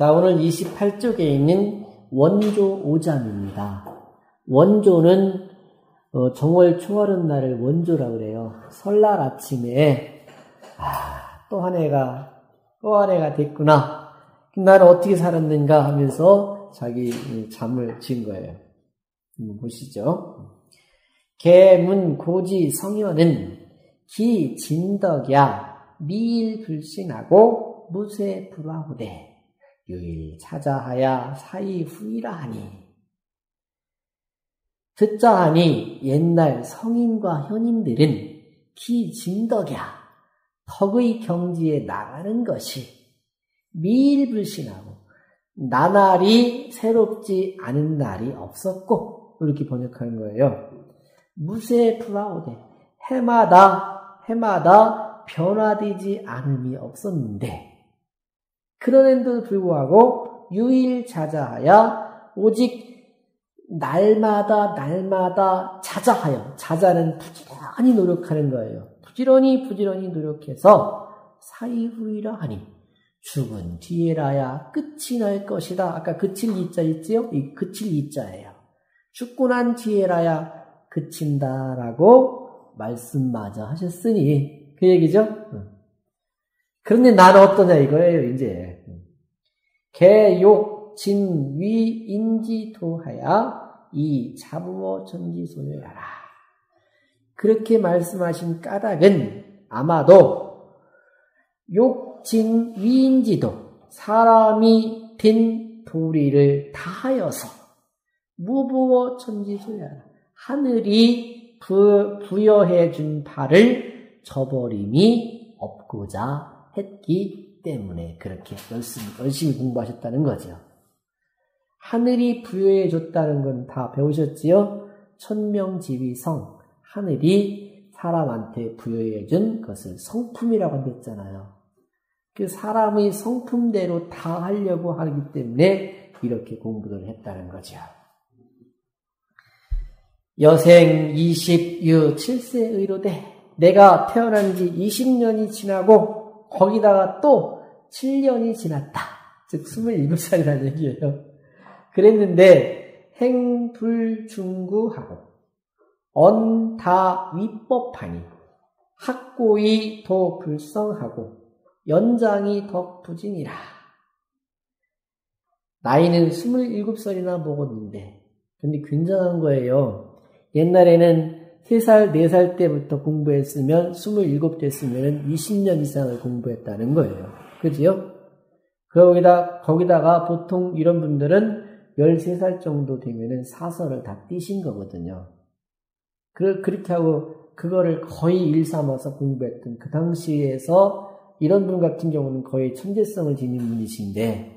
자, 오늘 28쪽에 있는 원조 5장입니다. 원조는 어, 정월 초월은 날을 원조라 그래요. 설날 아침에 아, 또 한 해가 또 한 해가 됐구나. 나는 어떻게 살았는가 하면서 자기 잠을 진 거예요. 보시죠. 개문 고지 성현은 기 진덕야 미일 불신하고 무쇠 불화후대 유일 찾아하야 사이 후이라 하니 듣자 하니 옛날 성인과 현인들은 기 진덕야 덕의 경지에 나가는 것이 미일 불신하고 나날이 새롭지 않은 날이 없었고 이렇게 번역하는 거예요. 무쇠 프라우데 해마다 해마다 변화되지 않음이 없었는데 그런데도 불구하고 유일자자하여 오직 날마다 날마다 자자하여 자자는 부지런히 노력하는 거예요. 부지런히 부지런히 노력해서 사이후이라 하니 죽은 뒤에라야 끝이 날 것이다. 아까 그칠 이자 있지요? 이 그칠 이자예요. 죽고 난 뒤에라야 그친다라고 말씀마저 하셨으니 그 얘기죠? 그런데 나는 어떠냐 이거예요, 이제. 개욕, 진, 위, 인지, 도하야 이 자부어 전지 소멸하라. 그렇게 말씀하신 까닭은 아마도 욕, 진, 위인지도 사람이 된 도리를 다하여서 무부어 천지 소멸하라. 하늘이 부, 부여해 준 바를 저버림이 없고자 했기 때문에 그렇게 열심히, 열심히 공부하셨다는 거죠. 하늘이 부여해 줬다는 건 다 배우셨지요? 천명지위성, 하늘이 사람한테 부여해 준 것을 성품이라고 한댔잖아요. 그 사람의 성품대로 다 하려고 하기 때문에 이렇게 공부를 했다는 거죠. 여생 20유 7세 의로되 내가 태어난 지 20년이 지나고 거기다가 또 7년이 지났다. 즉 27살이라는 얘기예요. 그랬는데 행불중구하고 언다 위법하니 학고이 더 불성하고 연장이 더 부진이라. 나이는 27살이나 먹었는데 근데 굉장한 거예요. 옛날에는 3살, 4살 때부터 공부했으면 27 됐으면 20년 이상을 공부했다는 거예요. 그지요? 거기다, 거기다가 보통 이런 분들은 13살 정도 되면은 사설을 다 띄신 거거든요. 그렇게 하고 그거를 거의 일 삼아서 공부했던 그 당시에서 이런 분 같은 경우는 거의 천재성을 지닌 분이신데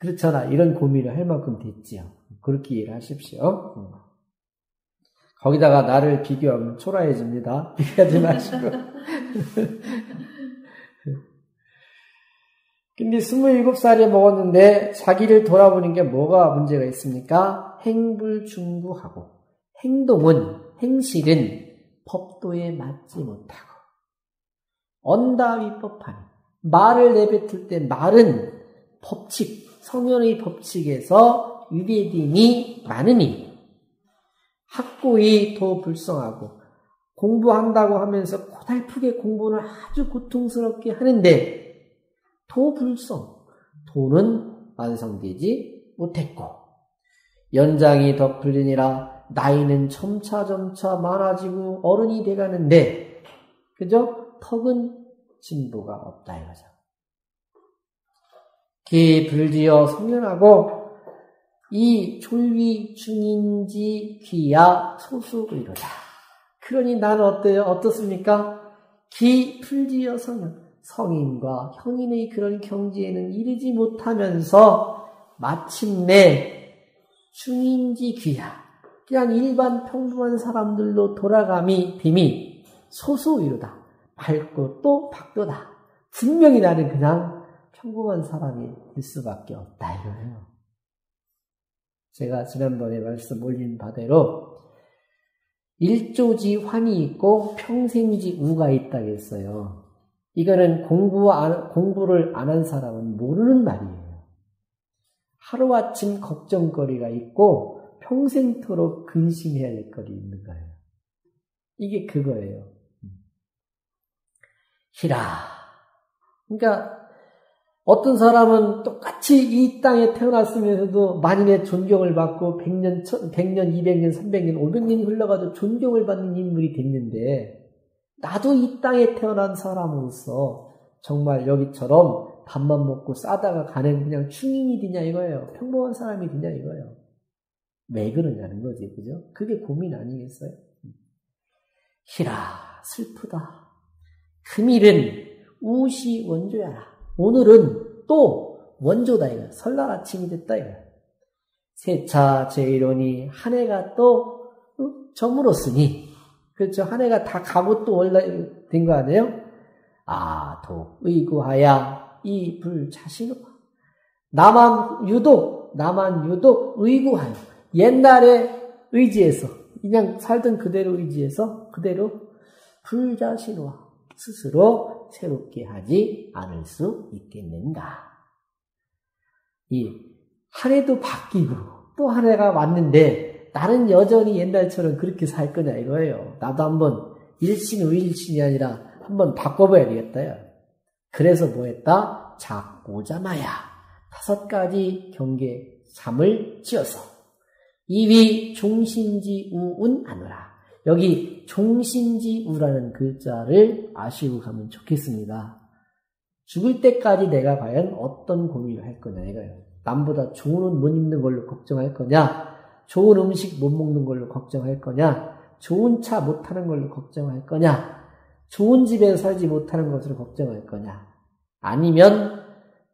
그렇잖아. 이런 고민을 할 만큼 됐지요. 그렇게 이해를 하십시오. 거기다가 나를 비교하면 초라해집니다. 비교하지 마시고. 근데 27살에 먹었는데 자기를 돌아보는 게 뭐가 문제가 있습니까? 행불중구하고 행동은 행실은 법도에 맞지 못하고 언다위법한 말을 내뱉을 때 말은 법칙 성현의 법칙에서 유배됨이 많으니 학고이 더 불성하고 공부한다고 하면서 고달프게 공부는 아주 고통스럽게 하는데 더 불성, 도는 완성되지 못했고 연장이 더 풀리니라 나이는 점차점차 많아지고 어른이 돼가는데 그죠? 턱은 진보가 없다 이거죠. 기 불지어 성년하고 이 졸위 중인지 귀야 소수의로다. 그러니 나는 어때요? 어떻습니까? 기 풀지어 성인, 성인과 형인의 그런 경지에는 이르지 못하면서 마침내 중인지 귀야. 그냥 일반 평범한 사람들로 돌아감이 됨이 소수의로다. 밝고 또 박도다. 분명히 나는 그냥 평범한 사람이 될 수밖에 없다 이거예요. 제가 지난번에 말씀 올린 바대로 일조지 환이 있고 평생지 우가 있다고 했어요. 이거는 공부 안, 공부를 안 한 사람은 모르는 말이에요. 하루아침 걱정거리가 있고 평생토록 근심해야 될 거리 있는 거예요. 이게 그거예요. 히라. 그러니까 어떤 사람은 똑같이 이 땅에 태어났으면서도 만인의 존경을 받고 100년, 100년, 200년, 300년, 500년이 흘러가도 존경을 받는 인물이 됐는데 나도 이 땅에 태어난 사람으로서 정말 여기처럼 밥만 먹고 싸다가 가는 그냥 충인이 되냐 이거예요. 평범한 사람이 되냐 이거예요. 왜 그러냐는 거지, 그죠? 그게 고민 아니겠어요? 히라, 슬프다. 금일은 우시 원조야라. 오늘은 또 원조다 이거 설날 아침이 됐다 이거 세차 제이론이 한 해가 또 어? 저물었으니 그렇죠 한 해가 다 가고 또 원래 된거 아니에요? 아도 의구하야 이 불자신으 나만 유독 나만 유독 의구하여 옛날에 의지해서 그냥 살던 그대로 의지해서 그대로 불자신화 스스로 새롭게 하지 않을 수 있겠는가? 이, 한 해도 바뀌고 또 한 해가 왔는데 나는 여전히 옛날처럼 그렇게 살 거냐 이거예요. 나도 한번 일신의일신이 아니라 한번 바꿔봐야 되겠다요. 그래서 뭐 했다? 작고자마야. 다섯 가지 경계 잠을 지어서 이위 종신지 우운 아노라. 여기 종신지우라는 글자를 아시고 가면 좋겠습니다. 죽을 때까지 내가 과연 어떤 고민을 할 거냐 이거예요. 남보다 좋은 옷 못 입는 걸로 걱정할 거냐, 좋은 음식 못 먹는 걸로 걱정할 거냐, 좋은 차 못 타는 걸로 걱정할 거냐, 좋은 집에 살지 못하는 것으로 걱정할 거냐, 아니면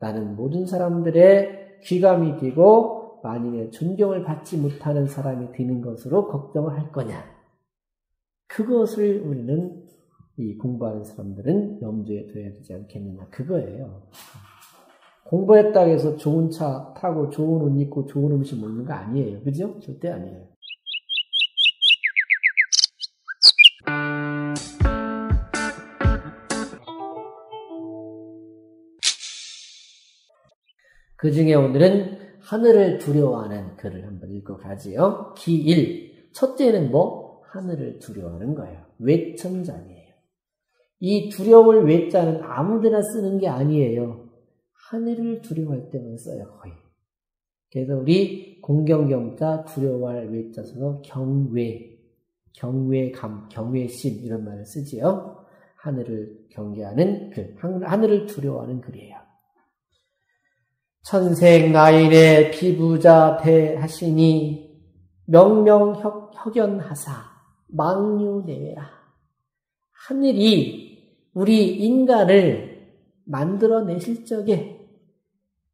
나는 모든 사람들의 귀감이 되고 만인의 존경을 받지 못하는 사람이 되는 것으로 걱정을 할 거냐. 그것을 우리는 이 공부하는 사람들은 염두에 둬야 되지 않겠느냐. 그거예요. 공부했다고 해서 좋은 차 타고 좋은 옷 입고 좋은 음식 먹는 거 아니에요. 그죠? 절대 아니에요. 그 중에 오늘은 하늘을 두려워하는 글을 한번 읽어가지요. 기1. 첫째는 뭐? 하늘을 두려워하는 거예요. 외천장이에요. 이 두려울 외자는 아무데나 쓰는 게 아니에요. 하늘을 두려워할 때만 써요, 거의. 그래서 우리 공경경자 두려워할 외자 써서 경외, 경외감, 경외심 이런 말을 쓰지요. 하늘을 경계하는 글, 하늘을 두려워하는 글이에요. 천생나인의 피부자 대하시니 명명혁연하사 망유내외라. 하늘이 우리 인간을 만들어내실 적에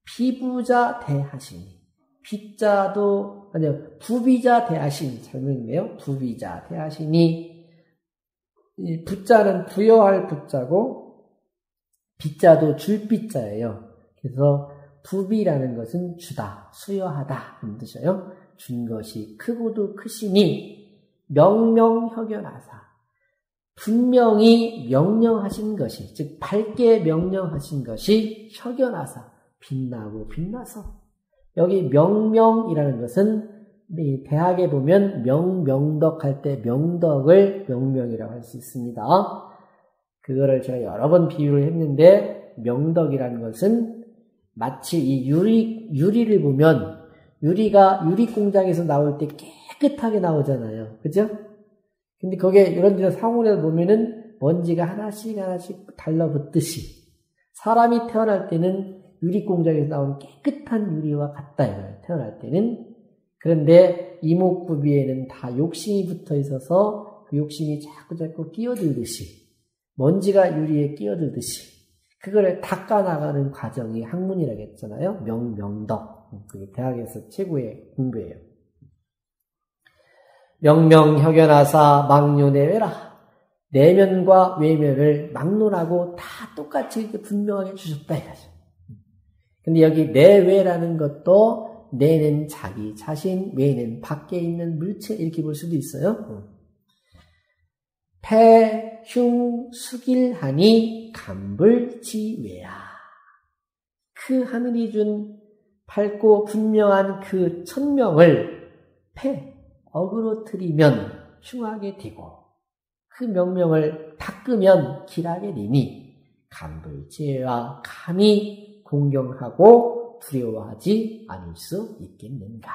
피부자 대하시니 빗자도 아니요 부비자 대하시니 잘못했네요. 부비자 대하시니 부자는 부여할 부자고 빗자도 줄 빗자예요. 그래서 부비라는 것은 주다, 수여하다 뜻이에요. 준 것이 크고도 크시니 명명혁연하사. 분명히 명령하신 것이 즉 밝게 명령하신 것이 혁연하사. 빛나고 빛나서. 여기 명명이라는 것은 대학에 보면 명명덕 할 때 명덕을 명명이라고 할 수 있습니다. 그거를 제가 여러 번 비유를 했는데 명덕이라는 것은 마치 이 유리 유리를 보면 유리가 유리 공장에서 나올 때 깨끗하게 나오잖아요. 그죠? 근데 거기에 이런 데서 상온에서 보면은 먼지가 하나씩 하나씩 달라붙듯이 사람이 태어날 때는 유리 공장에서 나온 깨끗한 유리와 같다 이거예요. 태어날 때는 그런데 이목구비에는 다 욕심이 붙어 있어서 그 욕심이 자꾸 자꾸 끼어들듯이 먼지가 유리에 끼어들듯이 그거를 닦아 나가는 과정이 학문이라고 했잖아요. 명명덕. 그게 대학에서 최고의 공부예요. 명명혁연하사 망유내외라. 내면과 외면을 막론하고 다 똑같이 분명하게 주셨다 이거죠. 근데 여기 내외라는 것도 내는 자기 자신, 외는 밖에 있는 물체 이렇게 볼 수도 있어요. 폐, 흉, 수길하니 감불지외야. 그 하늘이 준 밝고 분명한 그 천명을 패, 어그로 트리면 흉하게 되고 그 명명을 닦으면 길하게 되니 간불제와 감히 공경하고 두려워하지 않을 수 있겠는가.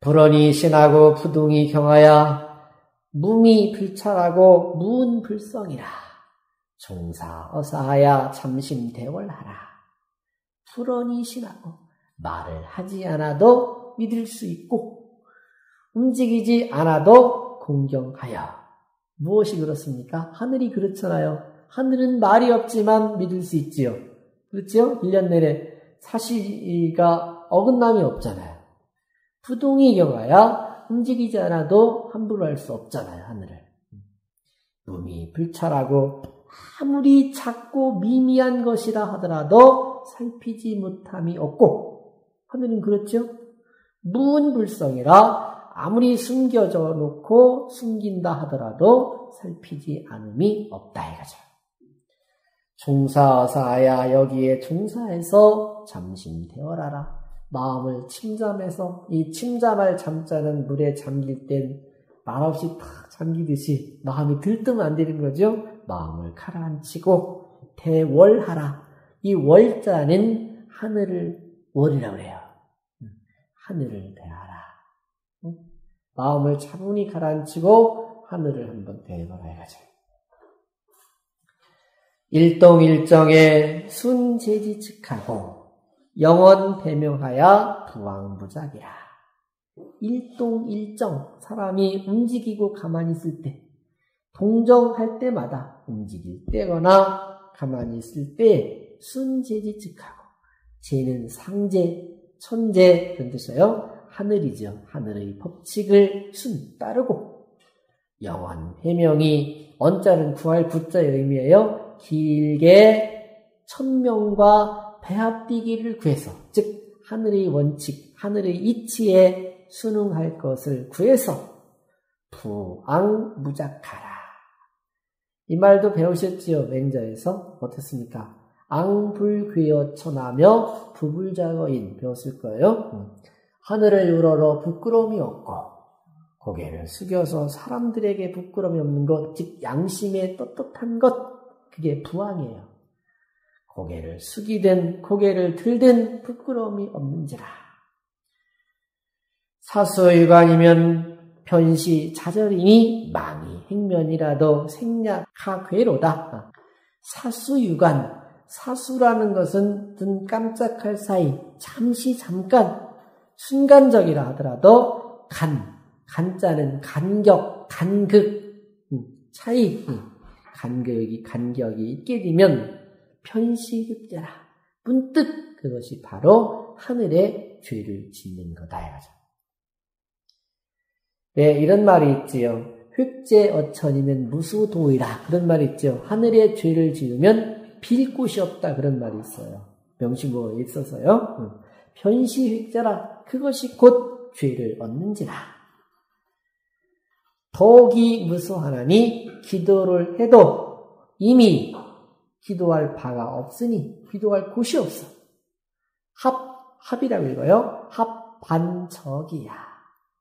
불언이 신하고 부동이 경하여 무미 불찰하고 무운불성이라 종사 어사하야 참심대월하라 불언이 신하고 말을 하지 않아도 믿을 수 있고 움직이지 않아도 공경하여 무엇이 그렇습니까? 하늘이 그렇잖아요. 하늘은 말이 없지만 믿을 수 있지요. 그렇죠? 1년 내내 사시가 어긋남이 없잖아요. 부동이 경하야 움직이지 않아도 함부로 할 수 없잖아요, 하늘을. 눈이 불찰하고 아무리 작고 미미한 것이라 하더라도 살피지 못함이 없고 하늘은 그렇죠? 무은불성이라 아무리 숨겨져 놓고 숨긴다 하더라도 살피지 않음이 없다 이거죠. 종사사야 여기에 종사해서 잠심되어라라. 마음을 침잠해서 이 침잠할 잠자는 물에 잠길 땐 말없이 탁 잠기듯이 마음이 들뜨면 안 되는 거죠. 마음을 가라앉히고 대월하라. 이 월자는 하늘을 월이라고 그래요. 하늘을 대하라. 마음을 차분히 가라앉히고 하늘을 한번 대해보라 해가죠. 일동일정에 순재지측하고 영원 배명하여 부왕부작이라. 일동일정, 사람이 움직이고 가만히 있을 때, 동정할 때마다 움직일 때거나 가만히 있을 때 순재지측하고, 재는 상재, 천재, 그런 뜻이에요. 하늘이죠. 하늘의 법칙을 순 따르고, 영원 해명이, 언자는 구할 구자의 의미예요. 길게 천명과 배합되기를 구해서, 즉, 하늘의 원칙, 하늘의 이치에 순응할 것을 구해서 부앙무작하라. 이 말도 배우셨지요, 맹자에서. 어떻습니까? 앙불귀어 천하며 부불자거인 배웠을 거예요. 하늘을 우러러 부끄러움이 없고 고개를 숙여서 사람들에게 부끄러움이 없는 것, 즉 양심에 떳떳한 것, 그게 부왕이에요. 고개를 숙이든 고개를 들든 부끄러움이 없는지라. 사수유관이면 편시 자절이니 망이 행면이라도 생략하괴로다. 사수유관, 사수라는 것은 눈 깜짝할 사이, 잠시 잠깐, 순간적이라 하더라도 간, 간자는 간격, 간극, 음, 차이, 음, 간격이, 간격이 있게 되면 편시급자라. 문득 그것이 바로 하늘의 죄를 짓는 거다. 이거죠. 네, 이런 말이 있지요. 획제 어천이면 무수도이라. 그런 말이 있죠. 하늘의 죄를 지으면 빌 곳이 없다. 그런 말이 있어요. 명심어에 있어서요. 편시획자라. 그것이 곧 죄를 얻는지라. 독이 무수하나니 기도를 해도 이미 기도할 바가 없으니 기도할 곳이 없어. 합, 합이라고 읽어요. 합반적이야.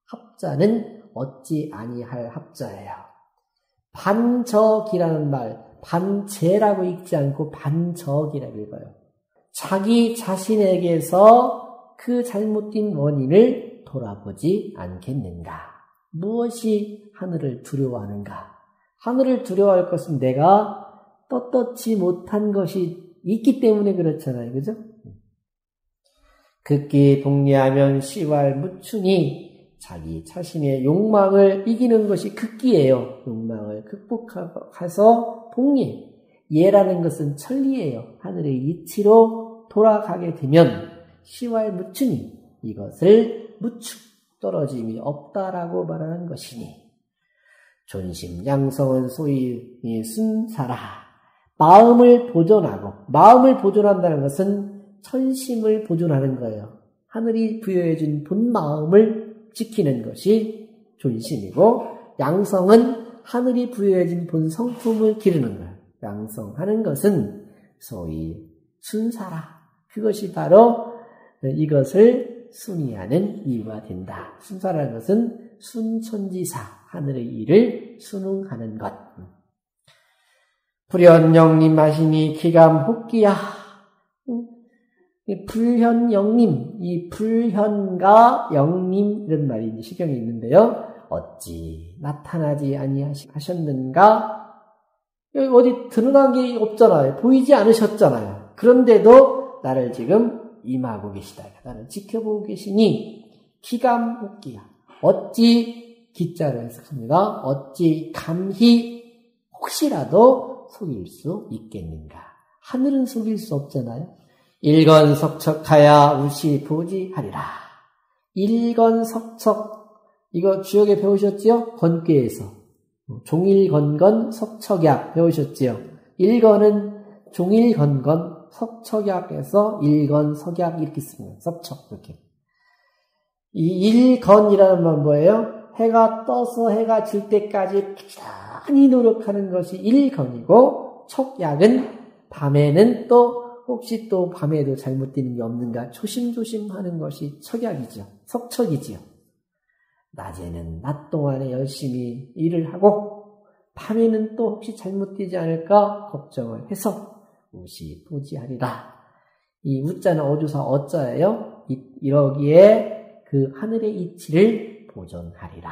합자는 얻지 아니할 합자예요. 반적이라는 말, 반제라고 읽지 않고 반적이라고 읽어요. 자기 자신에게서 그 잘못된 원인을 돌아보지 않겠는가? 무엇이 하늘을 두려워하는가? 하늘을 두려워할 것은 내가 떳떳지 못한 것이 있기 때문에 그렇잖아요. 그죠? 극기 동리하면 시왈 무충이 자기 자신의 욕망을 이기는 것이 극기예요. 욕망을 극복해서 동리. 예라는 것은 천리예요. 하늘의 이치로 돌아가게 되면 시왈 무충이 이것을 무충 떨어짐이 없다라고 말하는 것이니 존심 양성은 소위 순사라 마음을 보존하고 마음을 보존한다는 것은 천심을 보존하는 거예요. 하늘이 부여해준 본 마음을 지키는 것이 존심이고 양성은 하늘이 부여해준 본 성품을 기르는 거예요. 양성하는 것은 소위 순사라 그것이 바로 이것을 순위하는 이유가 된다. 순사라는 것은 순천지사, 하늘의 일을 순응하는 것. 불현영님 하시니 기감 혹기야. 불현영님, 이 불현과 영님 이런 말이 시경에 있는데요. 어찌 나타나지 아니하셨는가? 어디 드러난 게 없잖아요. 보이지 않으셨잖아요. 그런데도 나를 지금 임하고 계시다. 나를 지켜보고 계시니 기감 웃기야. 어찌 기자를 해석합니다. 어찌 감히 혹시라도 속일 수 있겠는가? 하늘은 속일 수 없잖아요. 일건석척하야 우시 보지하리라. 일건석척 이거 주역에 배우셨지요? 건괴에서 종일건건 석척약 배우셨지요? 일건은 종일건건 석척약에서 일건 석약 이렇게 씁니다. 석척 이렇게. 이 일건이라는 말 뭐예요? 해가 떠서 해가 질 때까지 많이 노력하는 것이 일건이고 척약은 밤에는 또 혹시 또 밤에도 잘못 되는 게 없는가 조심조심 하는 것이 척약이죠. 석척이지요. 낮에는 낮 동안에 열심히 일을 하고 밤에는 또 혹시 잘못되지 않을까 걱정을 해서 무시부지하리라. 이 우자는 어조사 어자예요. 이러기에 그 하늘의 이치를 보존하리라.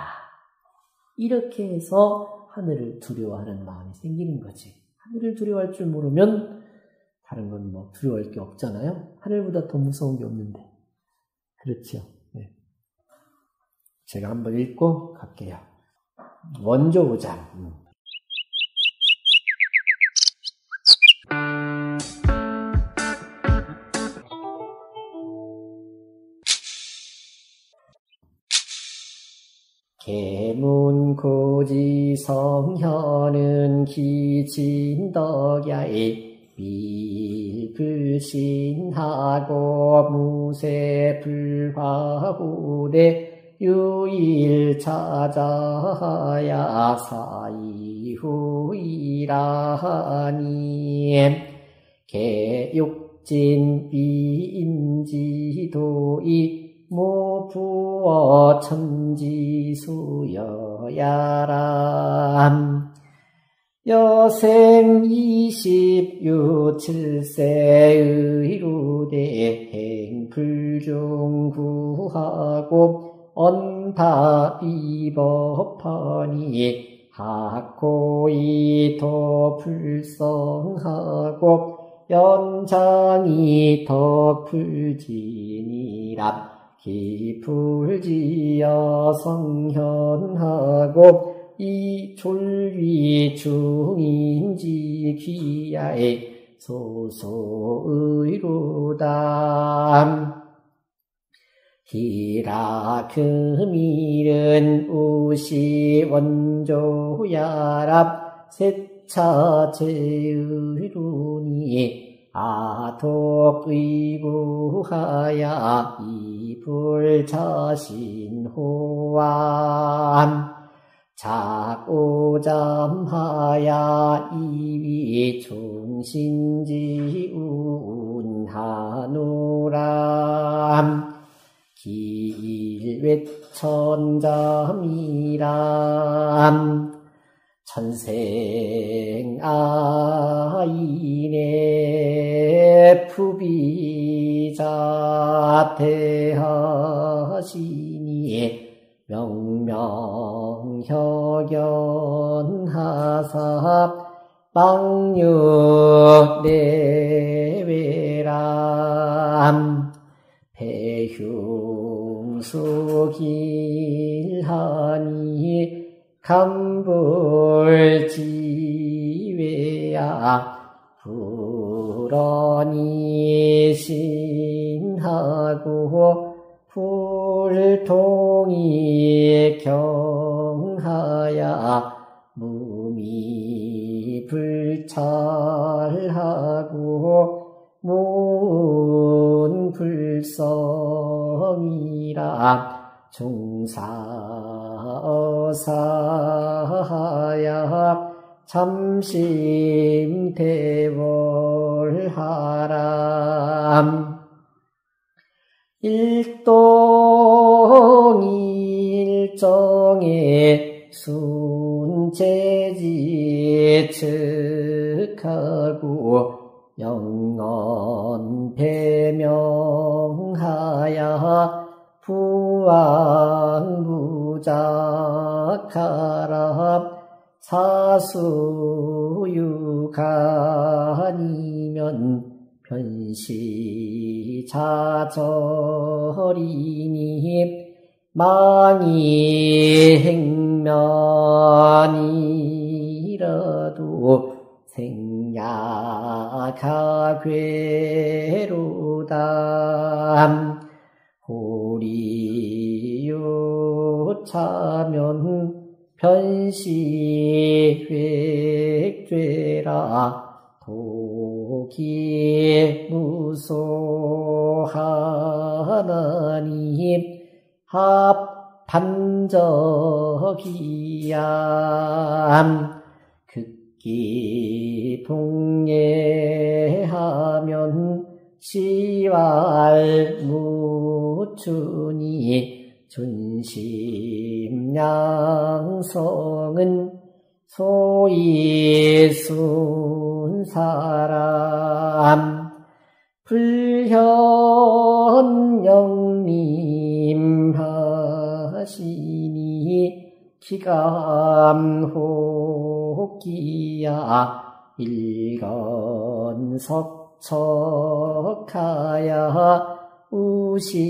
이렇게 해서 하늘을 두려워하는 마음이 생기는 거지. 하늘을 두려워할 줄 모르면 다른 건 뭐 두려워할 게 없잖아요. 하늘보다 더 무서운 게 없는데. 그렇죠. 네. 제가 한번 읽고 갈게요. 원조 우장. 음. 개문고지 성현은 기진덕야에 밀불신하고 무쇠불화후대 유일 찾아야 사이후이라니. 개육진 비인지도이 모부어 천지수여야람. 여생 26칠세 의 루대 행불중 구하고 언다 비법하니 학고이 더 불성하고 연장이 더 불지니라. 기풀지어 성현하고 이 졸위 중인지 귀야에 소소의로다 히라금일은 우시 원조야랍 세차 제의로니 아독의구하야 이불자신호암 자고잠하야 이위 충신지운하노람 길 외천잠이람 천생 아이네 푸비자 대하시니 명명혁연하사 빵육내외람. 배 흉수길하니 감불지외야 불언이 신하고 불통이 경하야 무미 불찰하고 문 불성이라. 중사어사야. 참심 대월하람. 일동 일정의 순체지 측하고 영원 부왕부작하라 사수유간이면 변시 자절이니 망이 행면이라도 생야가 괴로다 차면 변시 획죄라 도기 무소하나님 합반적이야 극기 동예하면 시왈 무춘이 준심양성은 소위 순사람. 불현영님 하시니 기감호기야 일건석척하야 우시부지하리람